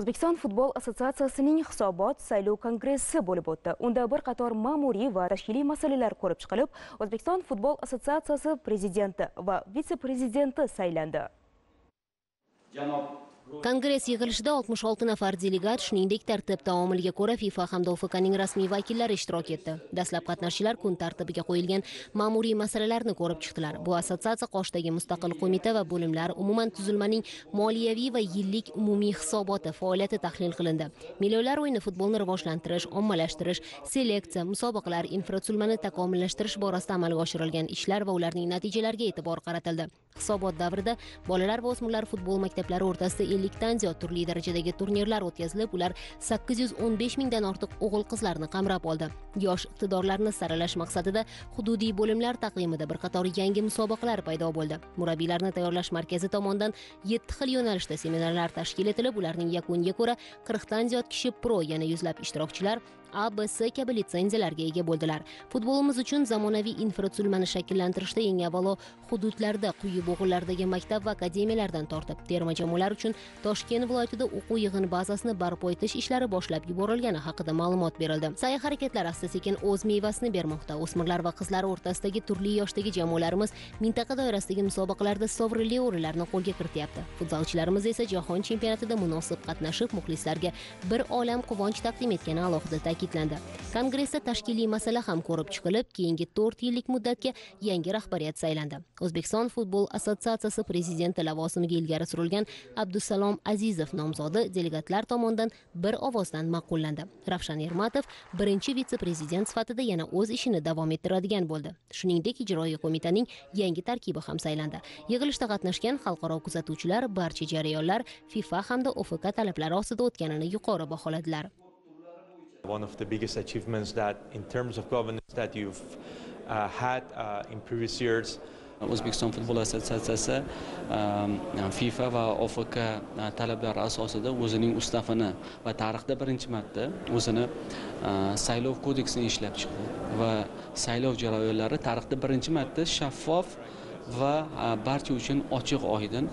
o'zbekiston futbol assotsiatsiyasining hisobot saylov kongressi bo'lib o'tdi. Unda bir qator ma'muriy va tashkiliy masalalar ko'rib chiqilib o'zbekiston futbol assotsiatsiyasi prezidenti va vitse prezidenti saylandi. Janob kongress yig'ilishida 66 nafar delegat shuningdek tartib taomiliga ko'ra fifa hamda ofkning rasmiy vakillari ishtirok etdi dastlab qatnashchilar kun tartibiga qo'yilgan ma'muriy masalalarni ko'rib chiqdilar bu assotsiatsiya qoshidagi mustaqil qo'mita va bo'limlar umuman tuzilmaning moliyaviy va yillik umumiy hisoboti faoliyati tahlil qilindi millionlar o'yini futbolni rivojlantirish ommalashtirish seleksiya musobaqalar infratuzilmani takomillashtirish borasida amalga oshirilgan ishlar va ularning natijalariga e'tibor qaratildi hisobot davrida bolalar va o'smirlar futbol maktablari o'rtasida ellikdan ziyod turli darajadagi turnirlar o'tkazilib ular sakkiz yuz o'n besh mingdan ortiq o'g'il qizlarni qamrab oldi. Yosh iqtidorlarni saralash maqsadida hududiy bo'limlar taqvimida bir qator yangi musobaqalar paydo bo'ldi. Murabbiylarni tayyorlash markazi tomonidan yetti xil yo'nalishda seminarlar tashkil etilib ularning yakuniga ko'ra qirqdan ziyod kishi pro yana yuzlab ishtirokchilar a b kabi litsenziyalarga ega bo'ldilar. Futbolimiz uchun zamonaviy infratuzilmani shakllantirishda eng avvalo hududlarda quyi bo'g'inlardagi maktab va akademiyalardan tortib terma jamoalar uchun toshkent viloyatida o'quv yig'in bazasini barpo etish ishlari boshlab yuborilgani haqida ma'lumot berildi. Sa'y harakatlar asta sekin o'z mevasini bermoqda. O'smirlar va qizlar o'rtasidagi turli yoshdagi jamoalarimiz mintaqa doirasidagi musobaqalarda sovrinli o'rinlarni qo'lga kirityapti. Futbolchilarimiz esa jahon chempionatida munosib qatnashib muxlislarga bir olam quvonch taqdim etgani alohida ta'kidlandi. Kongressda tashkiliy masala ham ko'rib chiqilib keyingi to'rt yillik muddatga yangi rahbariyat saylandi. O'zbekiston futbol assotsiatsiyasi prezidenti lavozimiga ilgari surilgan abdusalom azizov nomzodi delegatlar tomonidan bir ovozdan ma'qullandi. Ravshan ermatov birinchi vitse prezident sifatida yana o'z ishini davom ettiradigan bo'ldi. Shuningdek ijroiya qo'mitaning yangi tarkibi ham saylandi. Yig'ilishda qatnashgan xalqaro kuzatuvchilar barcha jarayonlar fifa hamda ofk talablari ostida o'tganini yuqori baholadilar. One of the biggest achievements that in terms of governance that you've uh, had uh, in previous years. O'zbekiston futbol assotsiatsiyasi um, fifa va ofk uh, talablari asosida o'zining ustavini va tarixda birinchi marta o'zini uh, saylov kodeksini ishlab chiqdi va saylov jarayonlari tarixda birinchi marta shaffof va barcha uchun ochiq oydin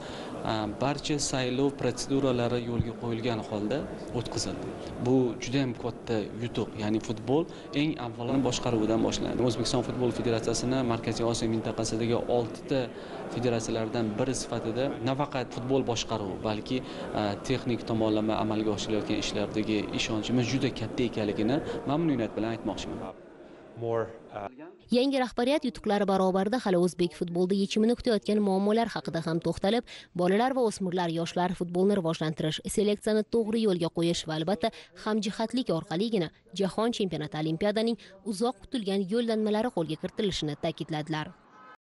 barcha saylov protseduralari yo'lga qo'yilgan holda o'tkazildi. Bu juda ham katta yutuq ya'ni futbol eng avvalo boshqaruvidan boshlanadi. O'zbekiston futbol federatsiyasini markaziy osiyo mintaqasidagi oltita federatsiyalardan biri sifatida nafaqat futbol boshqaruvi balki texnik tomonlama amalga oshirilayotgan ishlardagi ishonchimiz juda katta ekanligini mamnuniyat bilan aytmoqchiman. Uh, yangi rahbariyat yutuqlari barobarida hali o'zbek futbolida yechimini kutayotgan muammolar haqida ham to'xtalib bolalar va o'smirlar yoshlar futbolni rivojlantirish seleksiyani to'g'ri yo'lga qo'yish va albatta hamjihatlik orqaligina jahon chempionati olimpiadaning uzoq kutilgan yo'llanmalari qo'lga kiritilishini ta'kidladilar.